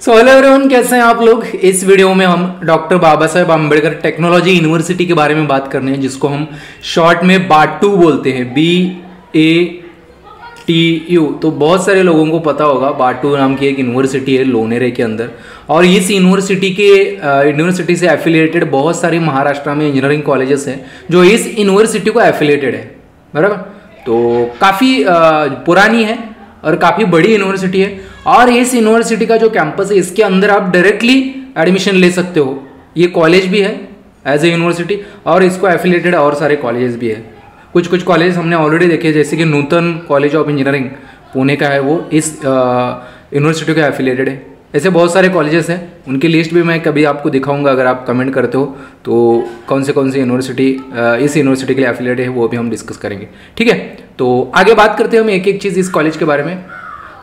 So hello everyone कैसे हैं आप लोग? इस वीडियो में हम doctor Baba Saheb Ambedkar technology university के बारे में बात करने हैं, जिसको हम शॉर्ट में बाटू बोलते हैं बी ए टी यू तो बहुत सारे लोगों को पता होगा बाटू नाम की एक यूनिवर्सिटी है लोनेरे के अंदर। और इस यूनिवर्सिटी के यूनिवर्सिटी से एफिलिएटेड बहुत सारे महाराष्ट्र में इंजीनियरिंग कॉलेजेस हैं, जो इस यूनिवर्सिटी को एफिलिएटेड है, बराबर? तो काफ़ी पुरानी है और काफ़ी बड़ी यूनिवर्सिटी है। और इस यूनिवर्सिटी का जो कैंपस है, इसके अंदर आप डायरेक्टली एडमिशन ले सकते हो। ये कॉलेज भी है एज ए यूनिवर्सिटी और इसको एफिलेटेड और सारे कॉलेजेस भी है। कुछ कुछ कॉलेज हमने ऑलरेडी देखे जैसे कि Nutan college of engineering Pune का है वो, इस यूनिवर्सिटी का एफिलेटेड है। ऐसे बहुत सारे कॉलेजेस हैं। उनकी लिस्ट भी मैं कभी आपको दिखाऊँगा अगर आप कमेंट करते हो। तो कौन से, कौन सी यूनिवर्सिटी इस यूनिवर्सिटी के लिए एफिलेटेड है, वो भी हम डिस्कस करेंगे। ठीक है? तो आगे बात करते हैं हम एक एक चीज़ इस कॉलेज के बारे में।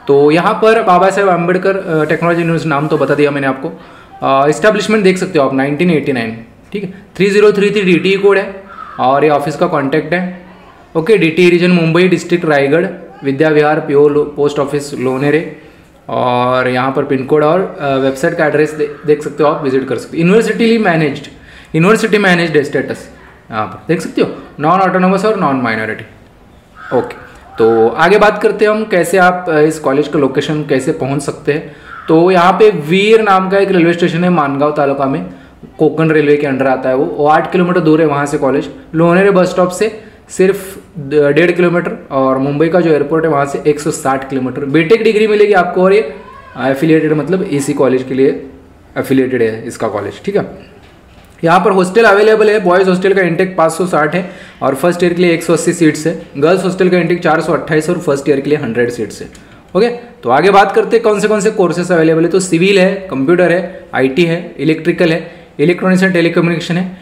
तो यहाँ पर बाबा साहेब आम्बेडकर टेक्नोलॉजी यूनिवर्सिटी नाम तो बता दिया मैंने आपको। इस्टेब्लिशमेंट देख सकते हो आप 1989 ठीक है? Three zero three three D code है और ये ऑफ़िस का कॉन्टैक्ट है। Okay D region Mumbai district Raigad, Vidya Vihar pure post office Lonere. और यहाँ पर पिन कोड और वेबसाइट का एड्रेस दे, देख सकते हो आप विज़िट कर सकते हो। University managed university managed status यहाँ पर देख सकते हो नॉन ऑटोनोमस और नॉन माइनॉरिटी ओके तो आगे बात करते हैं हम कैसे आप इस कॉलेज का लोकेशन कैसे पहुँच सकते हैं। तो यहाँ पे वीर नाम का एक रेलवे स्टेशन है मानगांव तालुका में कोकण रेलवे के अंडर आता है वो। आठ किलोमीटर दूर है वहाँ से कॉलेज लोनेरे बस स्टॉप से। सिर्फ़ डेढ़ किलोमीटर और मुंबई का जो एयरपोर्ट है, वहाँ से 160 किलोमीटर। बीटेक डिग्री मिलेगी आपको और ये एफिलिएटेड मतलब इसी कॉलेज के लिए एफिलिएटेड है इसका कॉलेज ठीक है? यहाँ पर हॉस्टल अवेलेबल है बॉयज़ हॉस्टल का इंटेक 560 है और फ़र्स्ट ईयर के लिए 180 सीट्स है। गर्ल्स हॉस्टल का इंटेक 428 और फ़र्स्ट ईयर के लिए 100 सीट्स है ओके तो आगे बात करते हैं कौन से कौन से कोर्सेस अवेलेबल है? तो सिविल है कंप्यूटर है आईटी है इलेक्ट्रिकल है इलेक्ट्रॉनिक्स एंड टेलीकम्युनिकेशन है।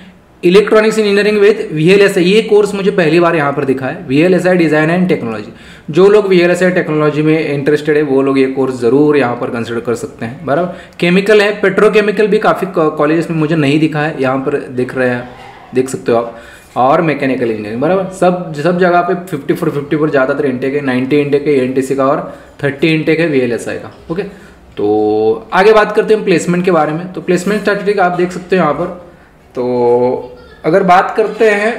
Electronics engineering with V L S ये कोर्स मुझे पहली बार यहाँ पर दिखा है। V L S I design and technology. जो लोग V L S I technology में इंटरेस्टेड है, वो लोग ये कोर्स ज़रूर यहाँ पर कंसिडर कर सकते हैं। बराबर? केमिकल है पेट्रोकेमिकल भी काफ़ी कॉलेजेस में मुझे नहीं दिखा है। यहाँ पर दिख रहे हैं, देख सकते हो आप। और मैकेनिकल इंजीनियरिंग बराबर? सब सब जगह पे फिफ्टी फोर फिफ्टी फोर ज़्यादातर इंटेक है। नाइन्टी इंटेक है एन का और थर्टी इंटेक है वी एल एस आई का। ओके? तो आगे बात करते हैं प्लेसमेंट के बारे में। तो प्लेसमेंट स्टैटिस्टिक आप देख सकते हो यहाँ पर। तो अगर बात करते हैं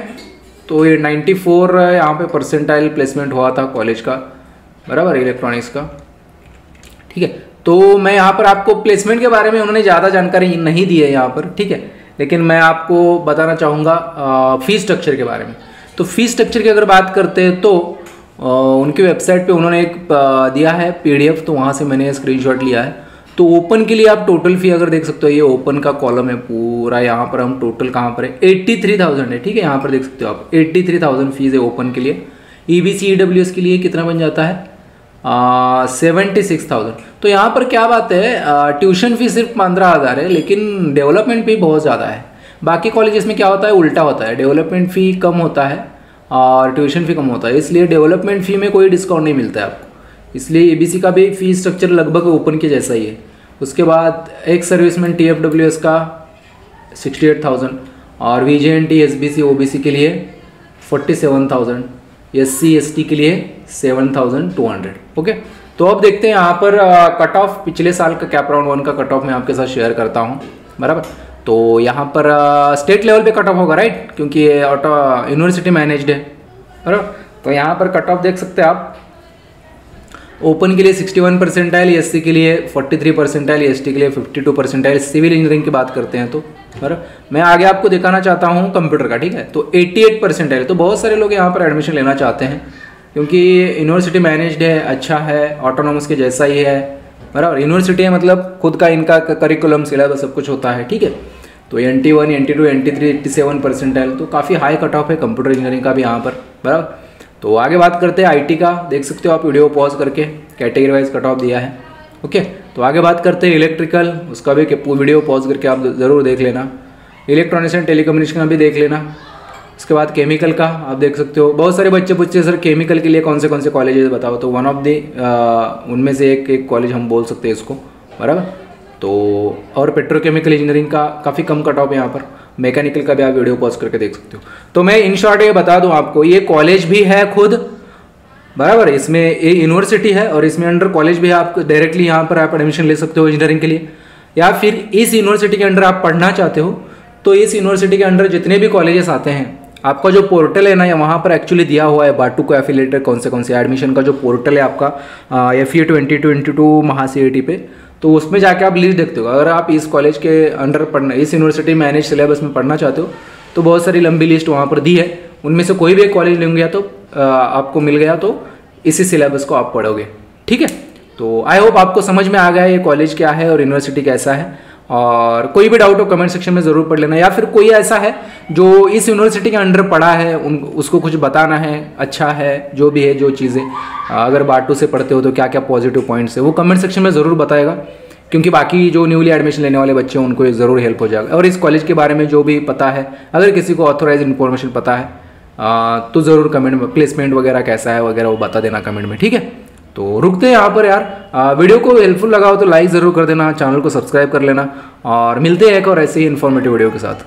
तो ये 94 फोर यहाँ पे परसेंटाइल प्लेसमेंट हुआ था कॉलेज का बराबर इलेक्ट्रॉनिक्स का। ठीक है? तो मैं यहाँ पर आपको प्लेसमेंट के बारे में उन्होंने ज़्यादा जानकारी नहीं दी है यहाँ पर ठीक है? लेकिन मैं आपको बताना चाहूँगा फ़ीस स्ट्रक्चर के बारे में। तो फ़ीस स्ट्रक्चर की अगर बात करते हैं तो आ, उनकी वेबसाइट पे उन्होंने एक दिया है पीडीएफ तो वहाँ से मैंने स्क्रीनशॉट लिया है। तो ओपन के लिए आप टोटल फ़ी अगर देख सकते हो, ये ओपन का कॉलम है पूरा, यहाँ पर हम टोटल कहाँ पर है? एट्टी थ्री थाउज़ेंड है, ठीक है? यहाँ पर देख सकते हो आप एट्टी थ्री थाउज़ेंड फ़ीस है ओपन के लिए। E B C E W S के लिए कितना बन जाता है? सेवेंटी सिक्स थाउज़ेंड तो यहाँ पर क्या बात है ट्यूशन फ़ीस सिर्फ़ पंद्रह हज़ार है, लेकिन डेवलपमेंट फ़ी बहुत ज़्यादा है। बाकी कॉलेजेस में क्या होता है, उल्टा होता है। डेवलपमेंट फ़ी कम होता है और ट्यूशन फ़ी कम होता है। इसलिए डेवलपमेंट फ़ी में कोई डिस्काउंट नहीं मिलता है आपको। इसलिए ए का भी फ़ीस स्ट्रक्चर लगभग ओपन के जैसा ही है। उसके बाद एक serviceman T F W S का सिक्सटी एट थाउज़ेंड और V J N T S B C O B C के लिए forty seven thousand S C S T के लिए seven thousand two hundred okay तो अब देखते हैं यहाँ पर कट ऑफ़ पिछले साल का कैप राउंड वन का कट ऑफ़ मैं आपके साथ शेयर करता हूँ, बराबर? तो यहाँ पर स्टेट लेवल पे कट ऑफ़ होगा राइट क्योंकि ये ऑटो यूनिवर्सिटी मैनेज्ड है, बराबर? तो यहाँ पर कट ऑफ़ देख सकते हैं आप ओपन के लिए 61 परसेंटाइल एस के लिए 43 परसेंटाइल एस के लिए 52 परसेंटाइल सिविल इंजीनियरिंग की बात करते हैं तो। बराबर मैं आगे आपको दिखाना चाहता हूँ कंप्यूटर का, ठीक है? तो 88 परसेंटाइल तो बहुत सारे लोग यहाँ पर एडमिशन लेना चाहते हैं, क्योंकि यूनिवर्सिटी मैनेज्ड है अच्छा है ऑटोनोमस के जैसा ही है। बराबर यूनिवर्सिटी है मतलब खुद का इनका करिकुलम सिलेबस सब कुछ होता है, ठीक है? तो N T one N T two N T three eighty seven percentile तो काफ़ी हाई कट ऑफ़ है कंप्यूटर इंजीनियरिंग का भी यहाँ पर, बराबर। तो आगे बात करते हैं आईटी का। देख सकते हो आप वीडियो पॉज करके कैटेगरी वाइज कट ऑफ़ दिया है। ओके तो आगे बात करते हैं इलेक्ट्रिकल उसका भी वीडियो पॉज करके आप ज़रूर देख लेना। इलेक्ट्रॉनिक्स एंड टेलीकम्युनिकेशन का भी देख लेना। उसके बाद केमिकल का, आप देख सकते हो। बहुत सारे बच्चे पूछते हैं, सर केमिकल के लिए कौन से कौन से कॉलेजेस बताओ? तो वन ऑफ़ दी उनमें से एक एक कॉलेज हम बोल सकते हैं इसको। बराबर? तो और पेट्रोकेमिकल इंजीनियरिंग का काफ़ी कम कट ऑफ़ है यहाँ पर। मैकेनिकल का भी आप वीडियो पॉज करके देख सकते हो। तो मैं इन शॉर्ट ये बता दूँ आपको, ये कॉलेज भी है खुद, बराबर, इसमें ये यूनिवर्सिटी है और इसमें अंडर कॉलेज भी है, आप डायरेक्टली यहाँ पर आप एडमिशन ले सकते हो इंजीनियरिंग के लिए। या फिर इस यूनिवर्सिटी के अंडर आप पढ़ना चाहते हो तो इस यूनिवर्सिटी के अंडर जितने भी कॉलेजेस आते हैं, आपका जो पोर्टल है ना वहाँ पर एक्चुअली दिया हुआ है बाटू को एफिलेटेड कौन से कौन से एडमिशन का जो पोर्टल है आपका F E twenty twenty two महासी पे। तो उसमें जाके आप लिस्ट देखते हो। अगर आप इस कॉलेज के अंडर पढ़ना, इस यूनिवर्सिटी मैनेज सिलेबस में पढ़ना चाहते हो तो बहुत सारी लंबी लिस्ट वहाँ पर दी है। उनमें से कोई भी एक कॉलेज लेंगे तो आपको मिल गया तो इसी सिलेबस को आप पढ़ोगे। ठीक है? तो आई होप आपको समझ में आ गया ये कॉलेज क्या है और यूनिवर्सिटी कैसा है। और कोई भी डाउट हो कमेंट सेक्शन में ज़रूर पढ़ लेना। या फिर कोई ऐसा है जो इस यूनिवर्सिटी के अंडर पढ़ा है, उन, उसको कुछ बताना है अच्छा है, जो भी है, जो चीज़ें अगर बाटू से पढ़ते हो तो क्या क्या पॉजिटिव पॉइंट्स है, वो कमेंट सेक्शन में ज़रूर बताएगा। क्योंकि बाकी जो न्यूली एडमिशन लेने वाले बच्चे हैं, उनको ये ज़रूर हेल्प हो जाएगा। और इस कॉलेज के बारे में जो भी पता है, अगर किसी को ऑथोराइज इन्फॉर्मेशन पता है तो ज़रूर कमेंट में प्लेसमेंट वगैरह कैसा है, वगैरह वो बता देना कमेंट में, ठीक है? तो रुकते हैं यहाँ पर यार। वीडियो को हेल्पफुल लगा हो तो लाइक ज़रूर कर देना चैनल को सब्सक्राइब कर लेना और मिलते हैं एक और ऐसे ही इन्फॉर्मेटिव वीडियो के साथ।